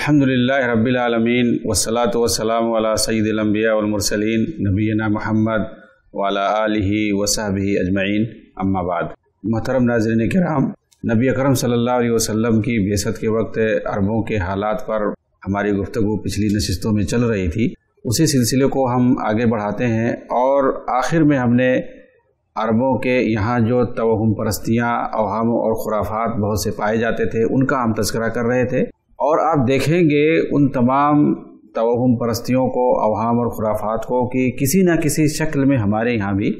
अल्हम्दुलिल्लाह रब्बिल आलमीन वस्सलातु वस्सलामु अला सय्यिदिल अंबिया वल मुरसलीन नबीना मोहम्मद वाला आलिहि वसहबिहि अजमईन अम्मा बाद मोहतरम नाजरीन कराम नबी अकरम सल्लल्लाहु अलैहि वसल्लम की बेसत के वक्त अरबों के हालात पर हमारी गुफ्तगु पिछली नशिस्तों में चल रही थी। उसी सिलसिले को हम आगे बढ़ाते हैं और आखिर में हमने अरबों के यहाँ जो तोहम परस्तियाँ, अवहम और खुराफात बहुत से पाए जाते थे, उनका हम तस्करा कर रहे थे। और आप देखेंगे उन तमाम तोहम परस्तियों को, अवहम और खुराफात को कि किसी न किसी शक्ल में हमारे यहाँ भी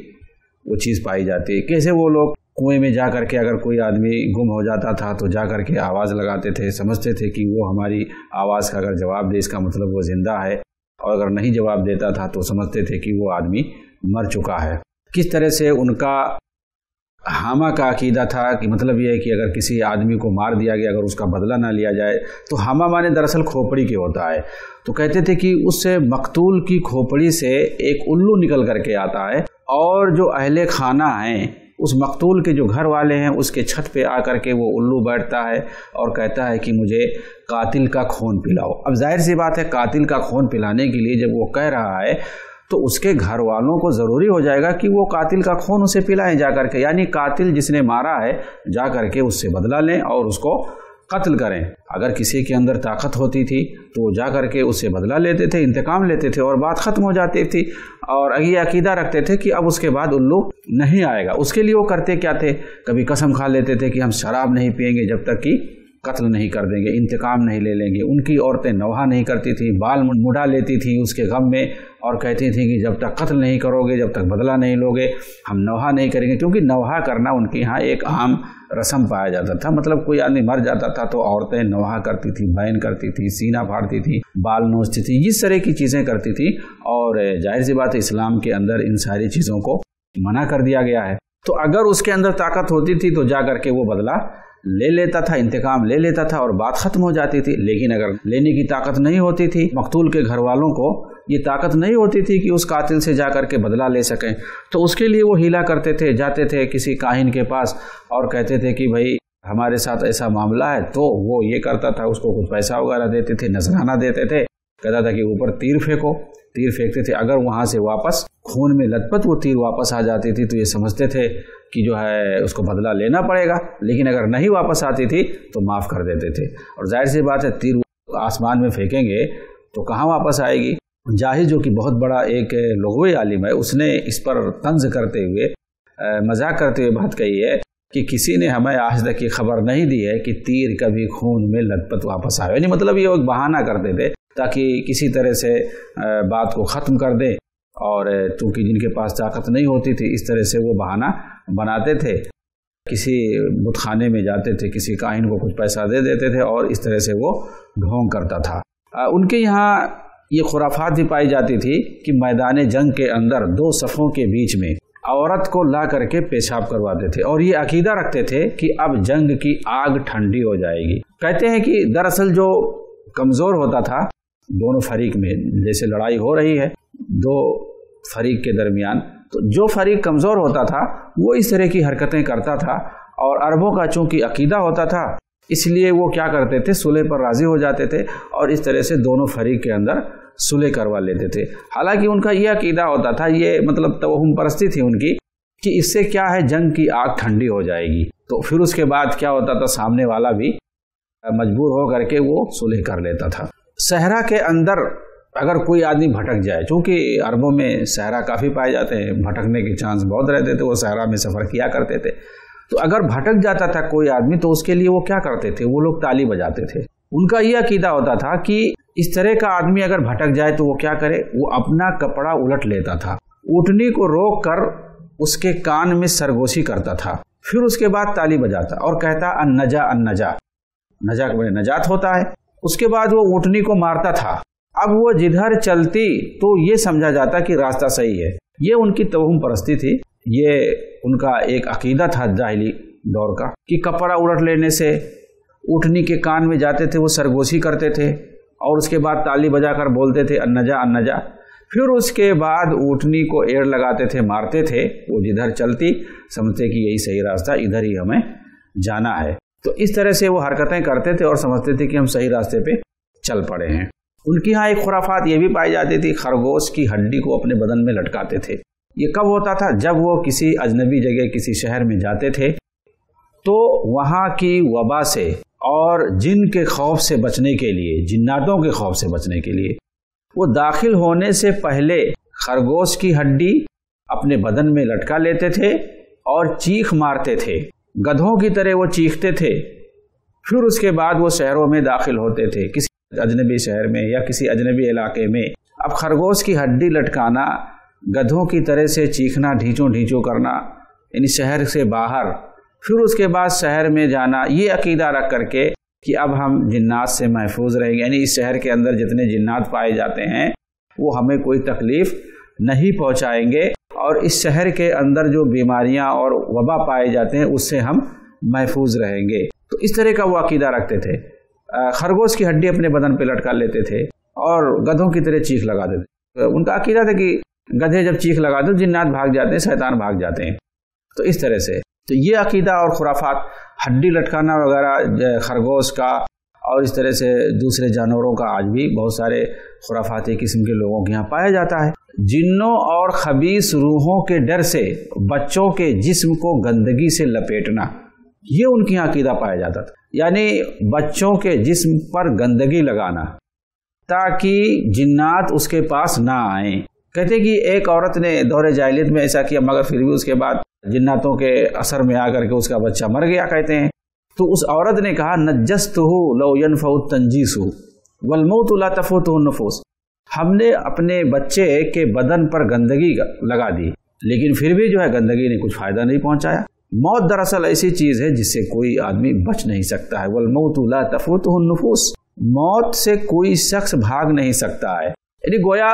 वो चीज़ पाई जाती है। कैसे वो लोग कुएँ में जा कर के अगर कोई आदमी गुम हो जाता था तो जा कर के आवाज़ लगाते थे, समझते थे कि वो हमारी आवाज़ का अगर जवाब दे, इसका मतलब वो ज़िंदा है। और अगर नहीं जवाब देता था तो समझते थे कि वो आदमी मर चुका है। किस तरह से उनका हामा का अकीदा था कि मतलब यह है कि अगर किसी आदमी को मार दिया गया, अगर उसका बदला ना लिया जाए तो हामा माने दरअसल खोपड़ी के होता है तो कहते थे कि उससे मकतूल की खोपड़ी से एक उल्लू निकल करके आता है और जो अहले खाना हैं, उस मकतूल के जो घर वाले हैं, उसके छत पे आकर के वो उल्लू बैठता है और कहता है कि मुझे कातिल का खून पिलाओ। अब ज़ाहिर सी बात है, कातिल का खून पिलाने के लिए जब वो कह रहा है तो उसके घर वालों को ज़रूरी हो जाएगा कि वो कातिल का खून उसे पिलाएँ जा करके यानी कातिल जिसने मारा है जा करके उससे बदला लें और उसको कत्ल करें। अगर किसी के अंदर ताकत होती थी तो वो जा करके उससे बदला लेते थे, इंतकाम लेते थे और बात ख़त्म हो जाती थी। और ये अकीदा रखते थे कि अब उसके बाद उल्लू नहीं आएगा। उसके लिए वो करते क्या थे? कभी कसम खा लेते थे कि हम शराब नहीं पियेंगे जब तक कि कत्ल नहीं कर देंगे, इंतकाम नहीं ले लेंगे। उनकी औरतें नवहा नहीं करती थी, बाल मुड़ा लेती थी उसके गम में और कहती थी कि जब तक कत्ल नहीं करोगे, जब तक बदला नहीं लोगे, हम नवहा नहीं करेंगे। क्योंकि नवहा करना उनके यहाँ एक आम रस्म पाया जाता था। मतलब कोई आदमी मर जाता था तो औरतें नवहा करती थी, बैन करती थी, सीना फाड़ती थी, बाल नोचती थी, इस तरह की चीज़ें करती थी और ज़ाहिर सी बात इस्लाम के अंदर इन सारी चीज़ों को मना कर दिया गया है। तो अगर उसके अंदर ताकत होती थी तो जा करके वो बदला ले लेता था, इंतकाम ले लेता था और बात खत्म हो जाती थी। लेकिन अगर लेने की ताकत नहीं होती थी, मकतूल के घर वालों को ये ताकत नहीं होती थी कि उस कातिल से जा कर के बदला ले सकें। तो उसके लिए वो हीला करते थे, जाते थे किसी काहिन के पास और कहते थे कि भाई, हमारे साथ ऐसा मामला है। तो वो ये करता था, उसको कुछ पैसा वगैरह देते थे नजराना देते थे। कहता था कि ऊपर तीर फेंको। तीर फेंकते थे, अगर वहाँ से वापस खून में लथपथ वो तीर वापस आ जाती थी तो ये समझते थे कि जो है उसको बदला लेना पड़ेगा। लेकिन अगर नहीं वापस आती थी तो माफ़ कर देते थे। और ज़ाहिर सी बात है, तीर आसमान में फेंकेंगे तो कहाँ वापस आएगी? ज़ाहिर जो कि बहुत बड़ा एक लघुए आलिम है, उसने इस पर तंज करते हुए मज़ाक करते हुए बात कही है कि किसी ने हमें आज तक ये खबर नहीं दी है कि तीर कभी खून में लथपथ वापस आए। यानी मतलब ये एक बहाना करते थे, ताकि किसी तरह से बात को ख़त्म कर दे। और चूँकि जिनके पास ताकत नहीं होती थी, इस तरह से वो बहाना बनाते थे। किसी बुतखाने में जाते थे, किसी काहिन को कुछ पैसा दे देते थे और इस तरह से वो ढोंग करता था। उनके यहाँ ये खुराफात भी पाई जाती थी कि मैदान जंग के अंदर दो सफ़ों के बीच में औरत को ला करके पेशाब करवाते थे और ये अकीदा रखते थे कि अब जंग की आग ठंडी हो जाएगी। कहते हैं कि दरअसल जो कमज़ोर होता था, दोनों फरीक में जैसे लड़ाई हो रही है, दो फरीक के दरमियान। तो जो फरीक कमज़ोर होता था, वो इस तरह की हरकतें करता था और अरबों का चूँकि अकीदा होता था, इसलिए वो क्या करते थे? सुलह पर राज़ी हो जाते थे और इस तरह से दोनों फरीक के अंदर सुलह करवा लेते थे। हालाँकि उनका यह अकीदा होता था, ये मतलब तोहम परस्ती थी उनकी, कि इससे क्या है? जंग की आग ठंडी हो जाएगी। तो फिर उसके बाद क्या होता था? सामने वाला भी मजबूर हो करके वो सुलह कर लेता था। सहरा के अंदर अगर कोई आदमी भटक जाए, चूँकि अरबों में सहरा काफ़ी पाए जाते हैं, भटकने के चांस बहुत रहते थे, वो सहरा में सफ़र किया करते थे। तो अगर भटक जाता था कोई आदमी तो उसके लिए वो क्या करते थे? वो लोग ताली बजाते थे। उनका यह अकीदा होता था कि इस तरह का आदमी अगर भटक जाए तो वो क्या करे? वो अपना कपड़ा उलट लेता था। उठनी को रोक कर उसके कान में सरगोशी करता था। फिर उसके बाद ताली बजाता और कहता, अन्नजा अन्नजा। नजा के नजात होता है। उसके बाद वो ऊँटनी को मारता था। अब वो जिधर चलती तो ये समझा जाता कि रास्ता सही है। ये उनकी तोहम परस्ती थी। ये उनका एक अकीदा था जाहली दौर का, कि कपड़ा उलट लेने से, उठनी के कान में जाते थे, वो सरगोशी करते थे, और उसके बाद ताली बजाकर बोलते थे, अन्नजा अन्नजा। फिर उसके बाद ऊँटनी को एड़ लगाते थे, मारते थे, वो जिधर चलती, समझते कि यही सही रास्ता, इधर ही हमें जाना है। तो इस तरह से वो हरकतें करते थे और समझते थे कि हम सही रास्ते पे चल पड़े हैं। उनके यहाँ एक खुराफात ये भी पाई जाती थी, खरगोश की हड्डी को अपने बदन में लटकाते थे। ये कब होता था? जब वो किसी अजनबी जगह, किसी शहर में जाते थे तो वहाँ की वबा से और जिन के खौफ से बचने के लिए, जिन्नातों के खौफ से बचने के लिए, वो दाखिल होने से पहले खरगोश की हड्डी अपने बदन में लटका लेते थे और चीख मारते थे। गधों की तरह वो चीखते थे। फिर उसके बाद वो शहरों में दाखिल होते थे। किसी अजनबी शहर में या किसी अजनबी इलाके में। अब खरगोश की हड्डी लटकाना, गधों की तरह से चीखना ढींचों ढींचों करना, यानी शहर से बाहर, फिर उसके बाद शहर में जाना, ये अकीदा रख करके कि अब हम जिन्नात से महफूज रहेंगे। यानी इस शहर के अंदर जितने जिन्नात पाए जाते हैं, वो हमें कोई तकलीफ़ नहीं पहुंचाएँगे और इस शहर के अंदर जो बीमारियाँ और वबा पाए जाते हैं, उससे हम महफूज रहेंगे। तो इस तरह का वो अकीदा रखते थे। खरगोश की हड्डी अपने बदन पे लटका लेते थे और गधों की तरह चीख लगा देते थे। उनका अकीदा था कि गधे जब चीख लगा दो जिन्नात भाग जाते हैं, शैतान भाग जाते हैं। तो इस तरह से। तो ये अकीदा और खुराफात, हड्डी लटकाना वगैरह खरगोश का और इस तरह से दूसरे जानवरों का आज भी बहुत सारे खुराफाती किस्म के लोगों के यहाँ पाया जाता है। जिन्नों और खबीस रूहों के डर से, बच्चों के जिस्म को गंदगी से लपेटना। ये उनके यहाँ अकीदा पाया जाता था। यानी बच्चों के जिस्म पर गंदगी लगाना, ताकि जिन्नात उसके पास ना आए। कहते कि एक औरत ने दौरे जाहिलियत में ऐसा किया, मगर फिर भी उसके बाद जिन्नातों के असर में आकर के उसका बच्चा मर गया, कहते हैं। तो उस औरत ने कहा नजस्त हो लो यनफुत तंजीस हो वलमोत ला तफुत नफूस। हमने अपने बच्चे के बदन पर गंदगी लगा दी, लेकिन फिर भी जो है गंदगी ने कुछ फ़ायदा नहीं पहुँचाया। मौत दरअसल ऐसी चीज़ है जिससे कोई आदमी बच नहीं सकता है। वलमोत ला तफुत नफूस। मौत से कोई शख्स भाग नहीं सकता है। यानी गोया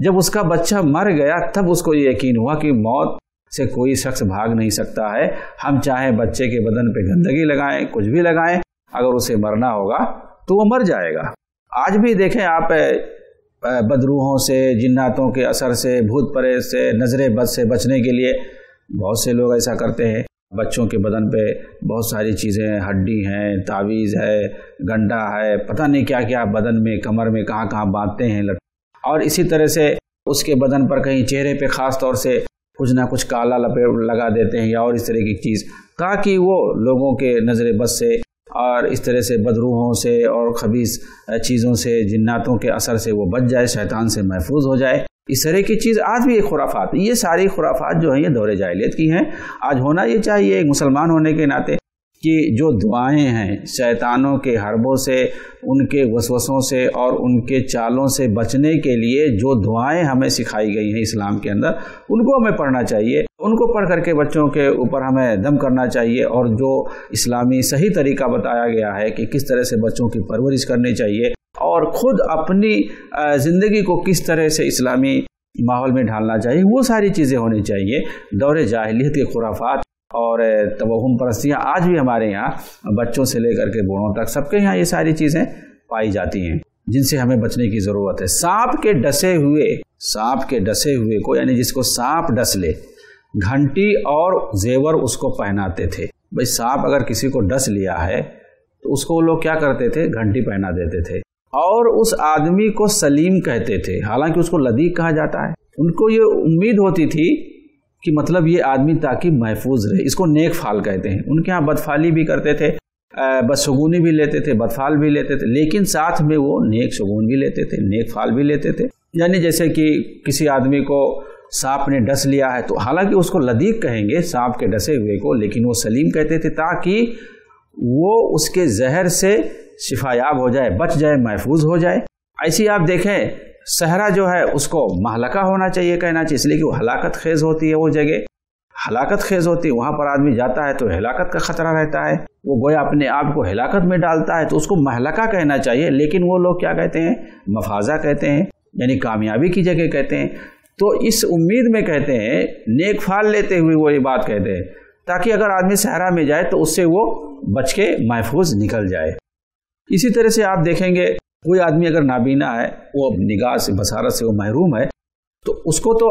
जब उसका बच्चा मर गया, तब उसको ये यकीन हुआ कि मौत से कोई शख्स भाग नहीं सकता है। हम चाहे बच्चे के बदन पे गंदगी लगाएँ, कुछ भी लगाएँ, अगर उसे मरना होगा तो वो मर जाएगा। आज भी देखें आप बदरूहों से, जिन्नातों के असर से, भूत परे से नज़र बद से बचने के लिए बहुत से लोग ऐसा करते हैं। बच्चों के बदन पे बहुत सारी चीज़ें, हड्डी हैं, तावीज़ है, गंडा है, पता नहीं क्या क्या बदन में, कमर में कहाँ कहाँ बांधते हैं लट और इसी तरह से उसके बदन पर कहीं चेहरे पे ख़ास तौर से कुछ ना कुछ काला लपेट लगा देते हैं या और इस तरह की चीज़, ताकि वो लोगों के नज़र बस से और इस तरह से बदरूहों से और खबीस चीज़ों से, जिन्नातों के असर से वो बच जाए, शैतान से महफूज हो जाए। इस तरह की चीज़ आज भी एक खुराफात, ये सारी खुराफात जो है, ये दौरे जाहिलियत की हैं। आज होना ये चाहिए एक मुसलमान होने के नाते कि जो दुआएँ हैं शैतानों के हरबों से, उनके वसवसों से और उनके चालों से बचने के लिए जो दुआएँ हमें सिखाई गई हैं इस्लाम के अंदर, उनको हमें पढ़ना चाहिए। उनको पढ़ करके बच्चों के ऊपर हमें दम करना चाहिए और जो इस्लामी सही तरीका बताया गया है कि किस तरह से बच्चों की परवरिश करनी चाहिए और ख़ुद अपनी ज़िंदगी को किस तरह से इस्लामी माहौल में ढालना चाहिए, वो सारी चीज़ें होनी चाहिए। दौरे जाहलीत के खुराफात और तवहम परस्तियाँ आज भी हमारे यहाँ बच्चों से लेकर के बूढ़ों तक सबके यहाँ ये सारी चीज़ें पाई जाती हैं, जिनसे हमें बचने की ज़रूरत है। सांप के डसे हुए, सांप के डसे हुए को, यानी जिसको सांप डस ले, घंटी और जेवर उसको पहनाते थे। भाई सांप अगर किसी को डस लिया है तो उसको वो लोग क्या करते थे? घंटी पहना देते थे। और उस आदमी को सलीम कहते थे। हालाँकि उसको लदीक कहा जाता है। उनको ये उम्मीद होती थी कि मतलब ये आदमी ताकि महफूज रहे। इसको नेक फाल कहते हैं। उनके यहाँ बदफाली भी करते थे बदशगुनी भी लेते थे, बदफाल भी लेते थे। लेकिन साथ में वो नेक शगुन भी लेते थे, नेक फाल भी लेते थे। यानी जैसे कि किसी आदमी को सांप ने डस लिया है तो हालाँकि उसको लदीक कहेंगे, सांप के डसे हुए को, लेकिन वो सलीम कहते थे ताकि वो उसके जहर से शिफायाब हो जाए, बच जाए, महफूज हो जाए। ऐसी आप देखें, सहरा जो है, उसको महलका होना चाहिए कहना चाहिए, इसलिए कि वो हलाकत खेज होती है वो जगह। हलाकत खेज होती है, वहाँ पर आदमी जाता है तो हिलाकत का खतरा रहता है। वो गोया अपने आप को हिलाकत में डालता है तो उसको महलका कहना चाहिए। लेकिन वो लोग क्या कहते हैं? मफाजा कहते हैं, यानी कामयाबी की जगह कहते हैं। तो इस उम्मीद में कहते हैं, नेक फाल लेते हुए वो ये बात कहते हैं, ताकि अगर आदमी सहरा में जाए तो उससे वो बच के महफूज निकल जाए। इसी तरह से आप देखेंगे, कोई आदमी अगर नाबीना है, वो अब निगाह से, बसारत से वो महरूम है तो उसको तो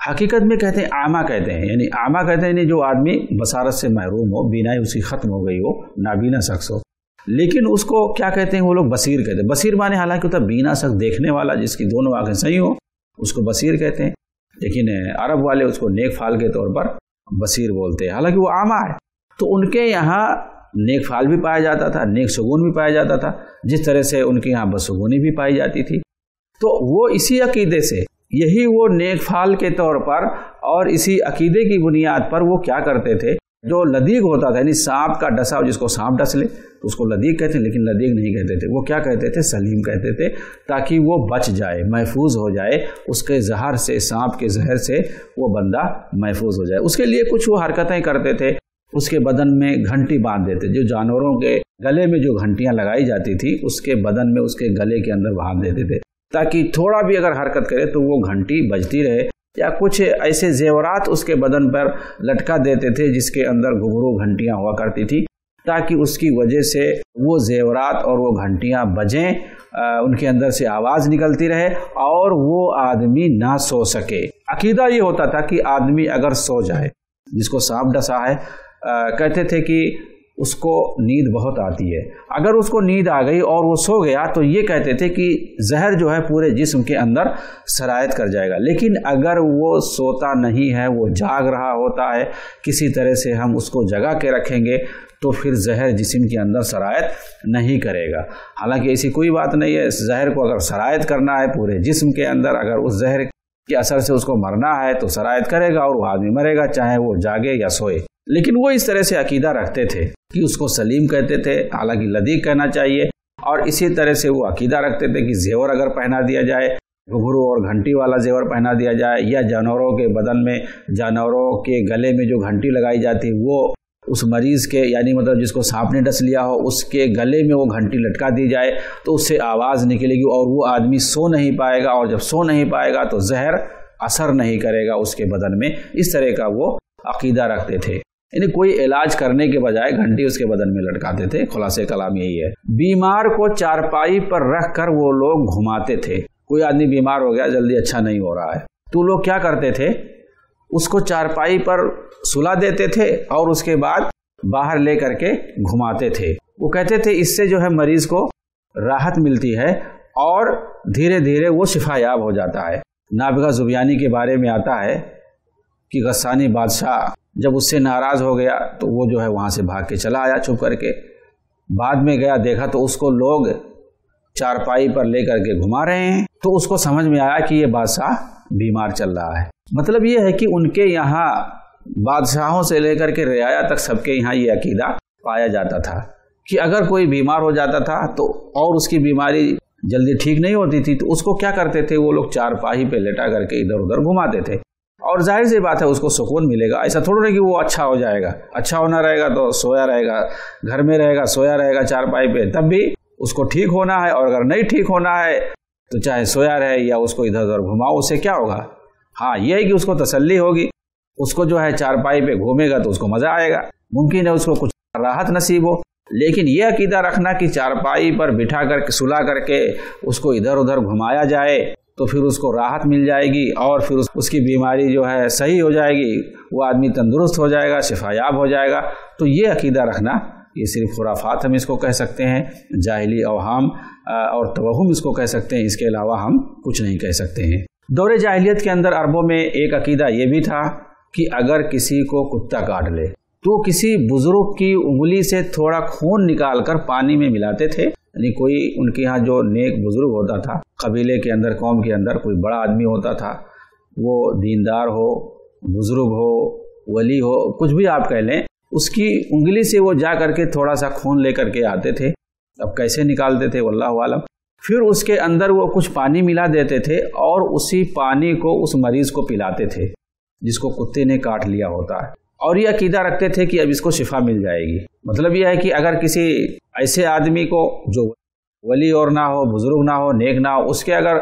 हकीकत में कहते हैं, आमा कहते हैं। यानी आमा कहते हैं जो आदमी बसारत से महरूम हो, बीनाई उसकी ख़त्म हो गई हो, नाबीना शख्स हो। लेकिन उसको क्या कहते हैं, वो लोग बसीर कहते हैं। बसीर माने हालाँकि होता बीना शख्स देखने वाला, जिसकी दोनों आँखें सही हो, उसको बसीर कहते हैं। लेकिन अरब वाले उसको नेक फाल के तौर पर बसीर बोलते हैं। हालाँकि वो आमा है तो उनके यहाँ नेक फाल भी पाया जाता था, नेक सुगुन भी पाया जाता था, जिस तरह से उनके यहाँ बसगुनी भी पाई जाती थी। तो वो इसी अकीदे से, यही वो नेक फाल के तौर पर और इसी अकीदे की बुनियाद पर वो क्या करते थे, जो लदीक होता था, यानी सांप का डसा जिसको सांप डस ले तो उसको लदीक कहते हैं, लेकिन लदीक नहीं कहते थे। वो क्या कहते थे? सलीम कहते थे, ताकि वो बच जाए, महफूज हो जाए, उसके जहर से, सांप के जहर से वो बंदा महफूज हो जाए। उसके लिए कुछ वो हरकतें करते थे उसके बदन में घंटी बाँध देते जो जानवरों के गले में जो घंटियाँ लगाई जाती थी, उसके बदन में उसके गले के अंदर बाँध देते थे। ताकि थोड़ा भी अगर हरकत करे तो वो घंटी बजती रहे या कुछ ऐसे जेवरात उसके बदन पर लटका देते थे जिसके अंदर घुघरू घंटियाँ हुआ करती थी, ताकि उसकी वजह से वो जेवरात और वो घंटियाँ बजें उनके अंदर से आवाज़ निकलती रहे और वो आदमी ना सो सके। अकीदा ये होता था कि आदमी अगर सो जाए, जिसको सांप डसा है कहते थे कि उसको नींद बहुत आती है। अगर उसको नींद आ गई और वो सो गया तो ये कहते थे कि जहर जो है पूरे जिस्म के अंदर सरायत कर जाएगा। लेकिन अगर वो सोता नहीं है, वो जाग रहा होता है, किसी तरह से हम उसको जगा के रखेंगे तो फिर जहर जिसम के अंदर शरायत नहीं करेगा। हालाँकि ऐसी कोई बात नहीं है, जहर को अगर सरायत करना है पूरे जिस्म के अंदर, अगर उस जहर के असर से उसको मरना है तो शरायत करेगा और वो आदमी मरेगा, चाहे वो जागे या सोए। लेकिन वो इस तरह से अकीदा रखते थे कि उसको सलीम कहते थे, हालाँकि लदीक कहना चाहिए। और इसी तरह से वो अकीदा रखते थे कि जेवर अगर पहना दिया जाए, घुघरू और घंटी वाला जेवर पहना दिया जाए, या जानवरों के बदन में, जानवरों के गले में जो घंटी लगाई जाती, वो उस मरीज़ के, यानी मतलब जिसको सांप ने डस लिया हो, उसके गले में वो घंटी लटका दी जाए तो उससे आवाज़ निकलेगी और वो आदमी सो नहीं पाएगा। और जब सो नहीं पाएगा तो जहर असर नहीं करेगा उसके बदन में। इस तरह का वो अकीदा रखते थे। यानी कोई इलाज करने के बजाय घंटी उसके बदन में लटकाते थे, खुलासे कलाम यही है। बीमार को चारपाई पर रख कर वो लोग घुमाते थे। कोई आदमी बीमार हो गया, जल्दी अच्छा नहीं हो रहा है। तो लोग क्या करते थे? उसको चारपाई पर सुला देते थे और उसके बाद बाहर ले करके घुमाते थे। वो कहते थे, इससे जो है मरीज़ को राहत मिलती है और धीरे धीरे वो शिफायाब हो जाता है। नाबिगा जुबियानी के बारे में आता है कि गस्सानी बादशाह जब उससे नाराज़ हो गया तो वो जो है वहाँ से भाग के चला आया छुप करके। बाद में गया, देखा तो उसको लोग चारपाई पर लेकर के घुमा रहे हैं। तो उसको समझ में आया कि ये बादशाह बीमार चल रहा है। मतलब ये है कि उनके यहाँ बादशाहों से लेकर के रियाया तक सबके यहाँ ये अकीदा पाया जाता था कि अगर कोई बीमार हो जाता था तो और उसकी बीमारी जल्दी ठीक नहीं होती थी तो उसको क्या करते थे? वो लोग चारपाही पे लेटा करके इधर उधर घुमाते थे। और ज़ाहिर सी बात है उसको सुकून मिलेगा। ऐसा थोड़ा नहीं कि वो अच्छा हो जाएगा। अच्छा होना रहेगा तो सोया रहेगा, घर में रहेगा, सोया रहेगा चार पाई पे, तब भी उसको ठीक होना है और अगर नहीं ठीक होना है तो चाहे सोया रहे या उसको इधर उधर घुमाओ, उससे क्या होगा? हाँ ये है कि उसको तसल्ली होगी। उसको जो है चारपाई पे घूमेगा तो उसको मज़ा आएगा। मुमकिन है उसको कुछ राहत नसीब हो। लेकिन यह अकीदा रखना कि चारपाई पर बिठा कर, सुला करके उसको इधर उधर घुमाया जाए। तो फिर उसको राहत मिल जाएगी और फिर उसकी बीमारी जो है सही हो जाएगी, वो आदमी तंदुरुस्त हो जाएगा, शिफायाब हो जाएगा। तो ये अकीदा रखना, ये सिर्फ़ खुराफात हम इसको कह सकते हैं, जाहली अवहम और तवहम इसको कह सकते हैं, इसके अलावा हम कुछ नहीं कह सकते हैं। दौरे जाहलीत के अंदर अरबों में एक अकीदा ये भी था कि अगर किसी को कुत्ता काट ले तो किसी बुज़ुर्ग की उंगली से थोड़ा खून निकाल कर पानी में मिलाते थे यानी कोई उनके यहाँ जो नेक बुज़ुर्ग होता था, कबीले के अंदर, कौम के अंदर कोई बड़ा आदमी होता था, वो दीनदार हो, बुज़ुर्ग हो, वली हो, कुछ भी आप कह लें, उसकी उंगली से वो जा करके थोड़ा सा खून लेकर के आते थे। अब कैसे निकालते थे, वल्लाह आलम। फिर उसके अंदर वो कुछ पानी मिला देते थे और उसी पानी को, उस मरीज़ को पिलाते थे, जिसको कुत्ते ने काट लिया होता है। और ये अकीदा रखते थे कि अब इसको शिफा मिल जाएगी। मतलब यह है कि अगर किसी ऐसे आदमी को जो वली और ना हो, बुज़ुर्ग ना हो, नेक ना हो, उसके अगर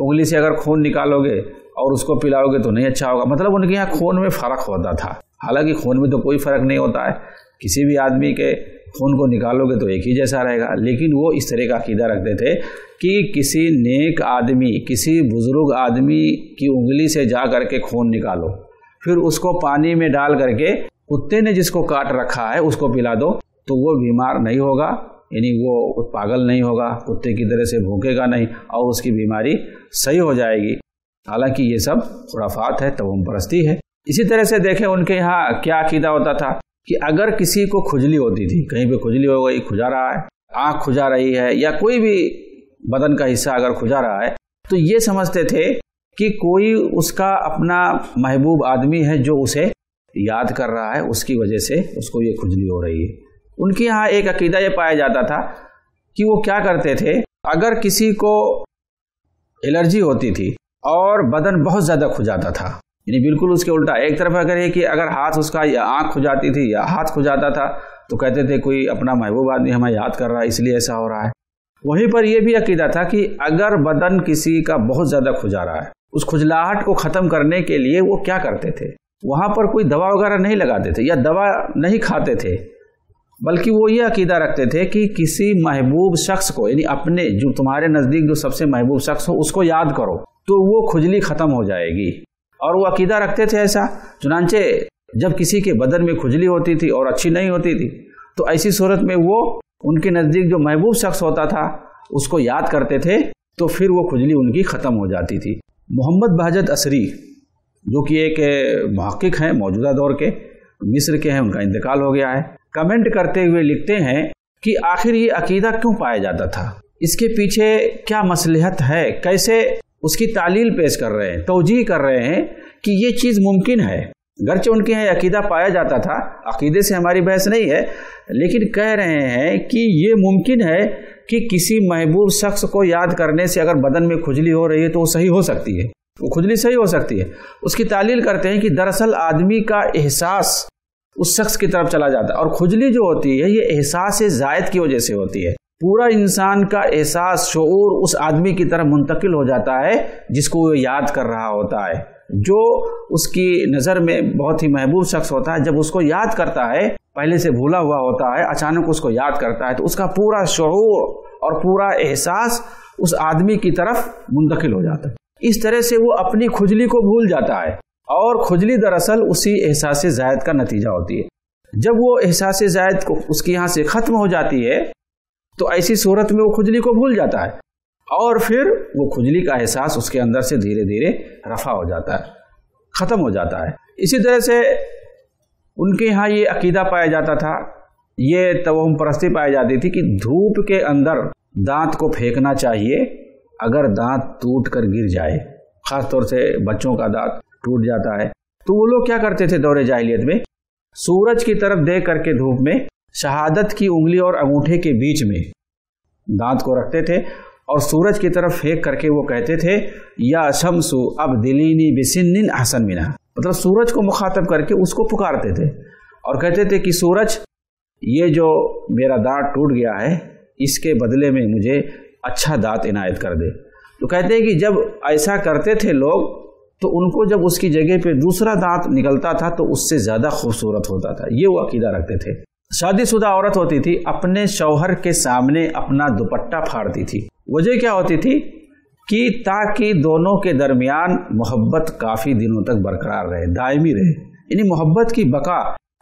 उंगली से अगर खून निकालोगे और उसको पिलाओगे तो नहीं अच्छा होगा। मतलब उनके यहाँ खून में फ़र्क होता था। हालाँकि खून में तो कोई फ़र्क नहीं होता है। किसी भी आदमी के खून को निकालोगे तो एक ही जैसा रहेगा। लेकिन वो इस तरह का अकीदा रखते थे कि किसी नेक आदमी, किसी बुज़ुर्ग आदमी की उंगली से जा करके खून निकालो। फिर उसको पानी में डाल करके कुत्ते ने जिसको काट रखा है, उसको पिला दो तो वो बीमार नहीं होगा, यानी वो पागल नहीं होगा, कुत्ते की तरह से भूखेगा नहीं, और उसकी बीमारी सही हो जाएगी। हालाँकि ये सब खुराफात है तवम परस्ती है। इसी तरह से देखें, उनके यहाँ क्या अकीदा होता था कि अगर किसी को खुजली होती थी, कहीं पे खुजली हो गई, खुजा रहा है, आँख खुजा रही है, या कोई भी बदन का हिस्सा अगर खुजा रहा है तो ये समझते थे कि कोई उसका अपना महबूब आदमी है जो उसे याद कर रहा है, उसकी वजह से उसको ये खुजली हो रही है। उनके यहाँ एक अकीदा ये पाया जाता था कि वो क्या करते थे, अगर किसी को एलर्जी होती थी और बदन बहुत ज़्यादा खुजाता था, यानी बिल्कुल उसके उल्टा, एक तरफ़ अगर है कि अगर हाथ उसका या आँख खुजाती थी या हाथ खुजाता था तो कहते थे कोई अपना महबूब आदमी हमें याद कर रहा है, इसलिए ऐसा हो रहा है। वहीं पर यह भी अकीदा था कि अगर बदन किसी का बहुत ज़्यादा खुजा रहा है उस खुजलाहट को ख़त्म करने के लिए वो क्या करते थे? वहाँ पर कोई दवा वगैरह नहीं लगाते थे या दवा नहीं खाते थे, बल्कि वो ये अकीदा रखते थे कि किसी महबूब शख्स को, यानी अपने जो तुम्हारे नज़दीक जो सबसे महबूब शख्स हो, उसको याद करो तो वो खुजली ख़त्म हो जाएगी। और वो अकीदा रखते थे ऐसा। चुनाचे, जब किसी के बदन में खुजली होती थी और अच्छी नहीं होती थी तो ऐसी सूरत में वो उनके नज़दीक जो महबूब शख्स होता था, उसको याद करते थे तो फिर वो खुजली उनकी ख़त्म हो जाती थी। मोहम्मद बहजत असरी, जो कि एक महक्क हैं मौजूदा दौर के, मिस्र के हैं, उनका इंतकाल हो गया है। कमेंट करते हुए लिखते हैं कि आखिर ये अकीदा क्यों पाया जाता था? इसके पीछे क्या मसलहत है? कैसे उसकी तालील पेश कर रहे हैं तोजी कर रहे हैं कि ये चीज़ मुमकिन है? गर्चे उनके यहाँ अकीदा पाया जाता था। अकीदे से हमारी बहस नहीं है, लेकिन कह रहे हैं कि ये मुमकिन है कि किसी महबूब शख्स को याद करने से अगर बदन में खुजली हो रही है तो वो सही हो सकती है। वो खुजली सही हो सकती है। उसकी तालील करते हैं कि दरअसल आदमी का एहसास उस शख्स की तरफ़ चला जाता है और खुजली जो होती है, ये एहसास जायद की वजह से होती है। पूरा इंसान का एहसास शूर उस आदमी की तरफ़ मुंतकिल हो जाता है, जिसको वो याद कर रहा होता है। जो उसकी नज़र में बहुत ही महबूब शख्स होता है, जब उसको याद करता है पहले से भूला हुआ होता है, अचानक उसको याद करता है तो उसका पूरा शूर और पूरा एहसास उस आदमी की तरफ़ मुंतकिल हो जाता है। इस तरह से वो अपनी खुजली को भूल जाता है और खुजली दरअसल उसी एहसास जायद का नतीजा होती है। जब वो एहसास जायद को उसके यहाँ से ख़त्म हो जाती है तो ऐसी सूरत में वो खुजली को भूल जाता है और फिर वो खुजली का एहसास उसके अंदर से धीरे धीरे रफा हो जाता है, ख़त्म हो जाता है। इसी तरह से उनके यहाँ ये अकीदा पाया जाता था, ये तवहम परस्ती पाई जाती थी कि धूप के अंदर दांत को फेंकना चाहिए, अगर दांत टूट कर गिर जाए खास तौर से बच्चों का दांत टूट जाता है। तो वो लोग क्या करते थे दौरे जाहिलियत में? सूरज की तरफ़ देख करके धूप में, शहादत की उंगली और अंगूठे के बीच में दांत को रखते थे और सूरज की तरफ़ फेंक करके वो कहते थे, या शमसु अब दिलीनी बिसिन हसन मिना मतलब सूरज को मुखातब करके उसको पुकारते थे और कहते थे कि सूरज, ये जो मेरा दांत टूट गया है, इसके बदले में मुझे अच्छा दांत इनायत कर दे। तो कहते हैं कि जब ऐसा करते थे लोग तो उनको जब उसकी जगह पे दूसरा दांत निकलता था तो उससे ज़्यादा खूबसूरत होता था। ये वो अकीदा रखते थे। शादीशुदा औरत होती थी, अपने शौहर के सामने अपना दुपट्टा फाड़ती थी। वजह क्या होती थी? कि ताकि दोनों के दरमियान मोहब्बत काफ़ी दिनों तक बरकरार रहे, दायमी रहे। यानी मोहब्बत की बका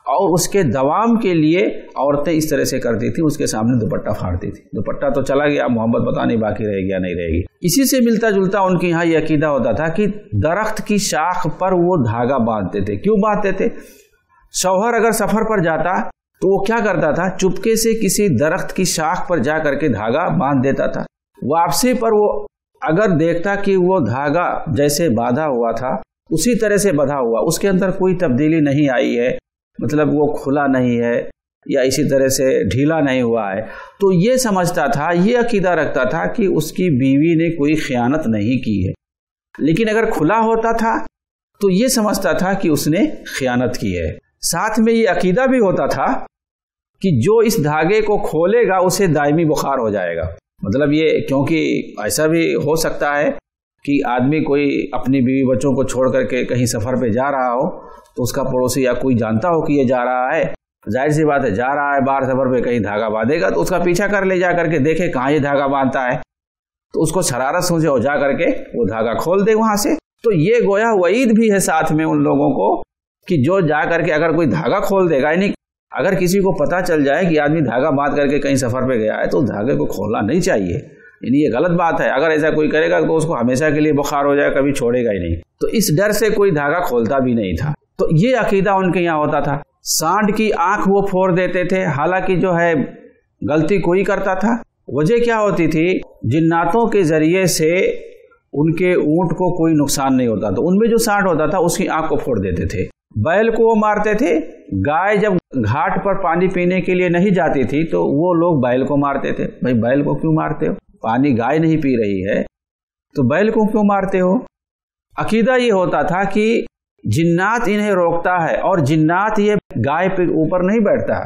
और उसके दवाम के लिए औरतें इस तरह से करती थी, उसके सामने दुपट्टा फाड़ती थी। दुपट्टा तो चला गया, मोहब्बत पता नहीं बाकी रहेगी या नहीं रहेगी। इसी से मिलता जुलता उनके यहाँ ये अकीदा होता था कि दरख्त की शाख पर वो धागा बांधते थे। क्यों बांधते थे? शौहर अगर सफ़र पर जाता तो वो क्या करता था? चुपके से किसी दरख्त की शाख पर जा करके धागा बाँध देता था। वापसी पर वो अगर देखता कि वो धागा जैसे बाधा हुआ था, उसी तरह से बधा हुआ, उसके अंदर कोई तब्दीली नहीं आई है मतलब वो खुला नहीं है, या इसी तरह से ढीला नहीं हुआ है तो ये समझता था, ये अकीदा रखता था कि उसकी बीवी ने कोई खयानत नहीं की है। लेकिन अगर खुला होता था तो ये समझता था कि उसने खयानत की है। साथ में ये अकीदा भी होता था कि जो इस धागे को खोलेगा, उसे दायमी बुखार हो जाएगा। मतलब ये क्योंकि ऐसा भी हो सकता है कि आदमी कोई अपनी बीवी बच्चों को छोड़ करके कहीं सफ़र पे जा रहा हो तो उसका पड़ोसी या कोई जानता हो कि ये जा रहा है। ज़ाहिर सी बात है, जा रहा है, बाहर सफ़र पे कहीं धागा बांधेगा तो उसका पीछा कर ले जा करके देखे कहाँ ये धागा बांधता है। तो उसको शरारत सोचे हो जा करके वो धागा खोल दे वहाँ से। तो ये गोया वईद भी है साथ में उन लोगों को कि जो जा करके अगर कोई धागा खोल देगा, यानी अगर किसी को पता चल जाए कि आदमी धागा बाँध करके कहीं सफ़र पे गया है तो धागे को खोलना नहीं चाहिए। यानी ये गलत बात है। अगर ऐसा कोई करेगा तो उसको हमेशा के लिए बुखार हो जाएगा कभी छोड़ेगा ही नहीं। तो इस डर से कोई धागा खोलता भी नहीं था। तो ये अकीदा उनके यहाँ होता था। सांड की आँख वो फोड़ देते थे। हालाँकि जो है, गलती कोई करता था। वजह क्या होती थी? जिन्नातों के ज़रिए से उनके ऊँट को कोई नुकसान नहीं होता तो उनमें जो सांड होता था, उसकी आँख को फोड़ देते थे। बैल को वो मारते थे। गाय जब घाट पर पानी पीने के लिए नहीं जाती थी तो वो लोग बैल को मारते थे। भाई, बैल को क्यों मारते हो? पानी गाय नहीं पी रही है। तो बैल को क्यों मारते हो? अकीदा ये होता था कि जिन्नात इन्हें रोकता है और जिन्नात ये गाय पे ऊपर नहीं बैठता,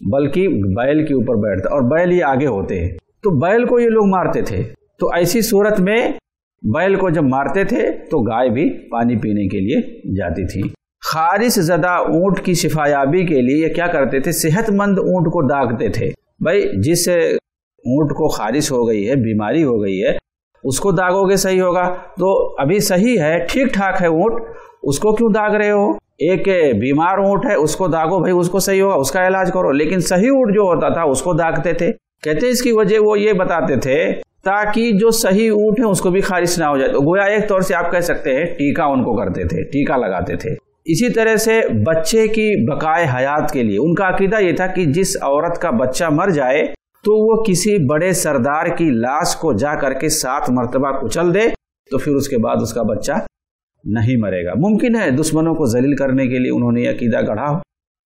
बल्कि बैल के ऊपर बैठता और बैल ये आगे होते हैं। तो बैल को ये लोग मारते थे। तो ऐसी सूरत में बैल को जब मारते थे तो गाय भी पानी पीने के लिए जाती थी। खारिश जदा ऊँट की शिफायाबी के लिए क्या करते थे? सेहतमंद ऊँट को दागते थे। भाई, जिस ऊँट को खारिश हो गई है, बीमारी हो गई है, उसको दागोगे सही होगा। तो अभी सही है ठीक ठाक है ऊँट, उसको क्यों दाग रहे हो? एक बीमार ऊँट है, उसको दागो भाई, उसको सही होगा, उसका इलाज करो। लेकिन सही ऊँट जो होता था, उसको दागते थे। कहते इसकी वजह वो ये बताते थे, ताकि जो सही ऊँट है, उसको भी खारिश ना हो जाए। तो गोया एक तौर से आप कह सकते हैं, टीका उनको करते थे, टीका लगाते थे। इसी तरह से बच्चे की बकाए हयात के लिए, उनका अकीदा ये था कि जिस औरत का बच्चा मर जाए तो वो किसी बड़े सरदार की लाश को जा करके सात मरतबा कुचल दे तो फिर उसके बाद उसका बच्चा नहीं मरेगा। मुमकिन है दुश्मनों को जलील करने के लिए उन्होंने अकीदा गढ़ा हो।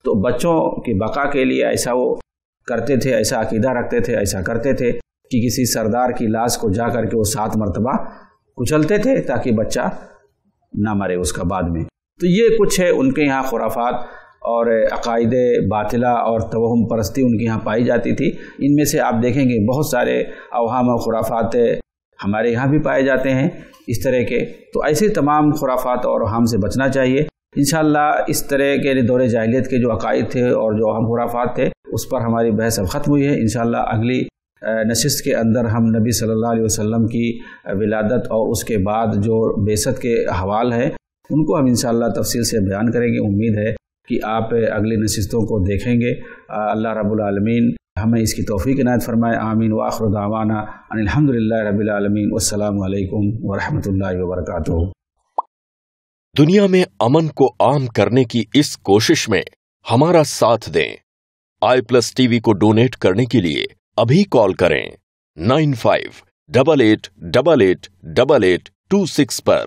तो बच्चों की बका के लिए ऐसा वो करते थे, ऐसा अकीदा रखते थे, ऐसा करते थे कि किसी सरदार की लाश को जा करके वो सात मरतबा कुचलते थे ताकि बच्चा ना मरे उसका बाद में। तो ये कुछ है उनके यहाँ खुराफात और अकायद बातिला और तवहम परस्ती उनके यहाँ पाई जाती थी। इनमें से आप देखेंगे बहुत सारे अवहम और खुराफात हमारे यहाँ भी पाए जाते हैं इस तरह के। तो ऐसे तमाम खुराफात और हम से बचना चाहिए। इन इस तरह के दौरे जाहिलियत के जो अकायद थे और जो अहम खुराफात थे, उस पर हमारी बहस अब ख़त्म हुई है। इन अगली नशस्त के अंदर हम नबी सल्लल्लाहु अलैहि वसल्लम की विलादत और उसके बाद जो बेसत के हवाल है उनको हम इन तफसील से बयान करेंगे। उम्मीद है कि आप अगली नशस्तों को देखेंगे। अल्लाह रबालमीन हमें इसकी तोफ़ी नायत फरमाए। आमीन। वाखर दावाना अनिलहमदिल्ला वालकम वरहमल वर्क दुनिया में अमन को आम करने की इस कोशिश में हमारा साथ दें। आई प्लस टीवी को डोनेट करने के लिए अभी कॉल करें। Nine five double eight double eight double eight two six पर।